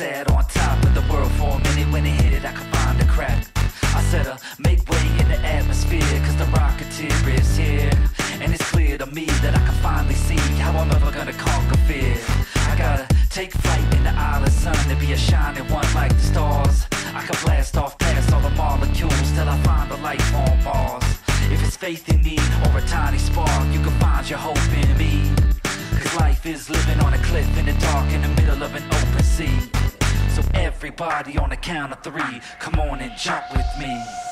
sat on top of the world for a minute. When it hit it, I could find the crack. I said, uh, make way in the atmosphere, cause the rocketeer is here. And it's clear to me that I can finally see how I'm ever gonna conquer fear. I gotta take flight in the island sun to be a shining one like the stars. I can blast off past all the molecules till I find the light on Mars. If it's faith in me or a tiny spark, you can find your hope in me. Cause life is living on a cliff in the dark in the middle of a everybody on the count of three, come on and jump with me.